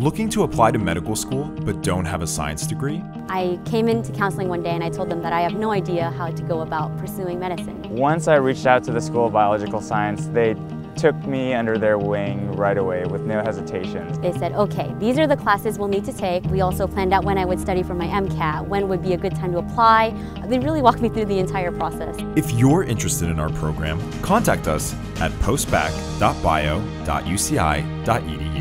Looking to apply to medical school but don't have a science degree? I came into counseling one day and I told them that I have no idea how to go about pursuing medicine. Once I reached out to the School of Biological Science, they took me under their wing right away with no hesitation. They said, okay, these are the classes we'll need to take. We also planned out when I would study for my MCAT, when would be a good time to apply. They really walked me through the entire process. If you're interested in our program, contact us at postbac.bio.uci.edu.